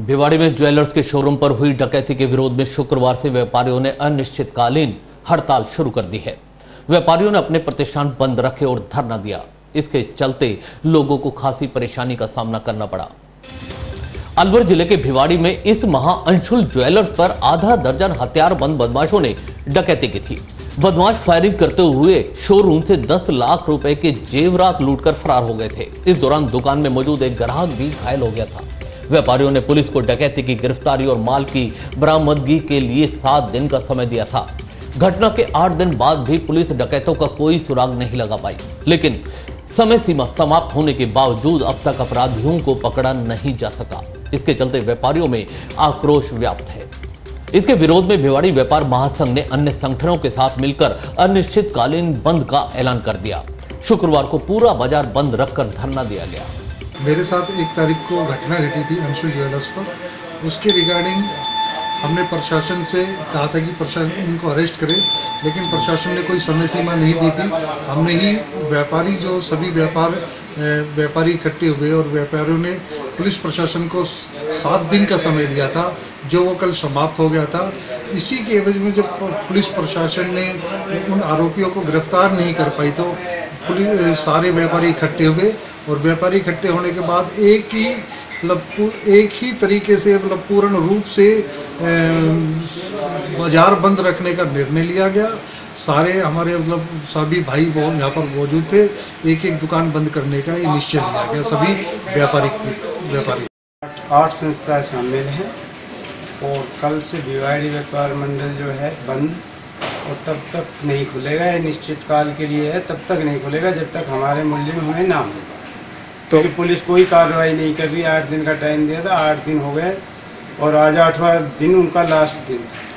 भिवाड़ी में ज्वेलर्स के शोरूम पर हुई डकैती के विरोध में शुक्रवार से व्यापारियों ने अनिश्चितकालीन हड़ताल शुरू कर दी है। व्यापारियों ने अपने प्रतिष्ठान बंद रखे और धरना दिया। इसके चलते लोगों को खासी परेशानी का सामना करना पड़ा। अलवर ज़िले के भिवाड़ी में इस माह अंशुल ज्वेलर्स पर आधा दर्जन हथियारबंद बदमाशों ने डकैती की थी। बदमाश फायरिंग करते हुए शोरूम से 10 लाख रुपए के जेवरात लूटकर फरार हो गए थे। इस दौरान दुकान में मौजूद एक ग्राहक भी घायल हो गया था। व्यापारियों ने पुलिस को डकैती की गिरफ्तारी और माल की बरामदगी के लिए सात दिन का समय दिया था। घटना के आठ दिन बाद भी पुलिस डकैतों का कोई सुराग नहीं लगा पाई। लेकिन समय सीमा समाप्त होने के बावजूद अब तक अपराधियों को पकड़ा नहीं जा सका। इसके चलते व्यापारियों में आक्रोश व्याप्त है। इसके विरोध में भिवाड़ी व्यापार महासंघ ने अन्य संगठनों के साथ मिलकर अनिश्चितकालीन बंद का ऐलान कर दिया। शुक्रवार को पूरा बाज़ार बंद रखकर धरना दिया गया। मेरे साथ एक तारीख को घटना घटी थी अंशु ज्वेलर्स पर। उसके रिगार्डिंग हमने प्रशासन से कहा था कि प्रशासन इनको अरेस्ट करे, लेकिन प्रशासन ने कोई समय सीमा नहीं दी थी। हमने ही व्यापारी जो सभी व्यापार व्यापारी इकट्ठे हुए और व्यापारियों ने पुलिस प्रशासन को सात दिन का समय दिया था, जो वो कल समाप्त हो गया था। इसी के एवज में जब पुलिस प्रशासन ने उन आरोपियों को गिरफ़्तार नहीं कर पाई तो पुलिस सारे व्यापारी इकट्ठे हुए और व्यापारी इकट्ठे होने के बाद एक ही मतलब एक ही तरीके से मतलब पूर्ण रूप से बाज़ार बंद रखने का निर्णय लिया गया। सारे हमारे मतलब सभी भाई बहन यहाँ पर मौजूद थे। एक एक दुकान बंद करने का ये निश्चय लिया गया सभी व्यापारिक, व्यापारी। आठ संस्थाएँ शामिल हैं और कल से भिवाड़ी व्यापार मंडल जो है बंद और तब तक नहीं खुलेगा। ये निश्चित काल के लिए है, तब तक नहीं खुलेगा जब तक हमारे मूल्य में हमें ना होगा तो पुलिस कोई कार्रवाई नहीं कर रही, आठ दिन का टाइम दिया था, आठ दिन हो गए, और आज आठवां दिन उनका लास्ट दिन था।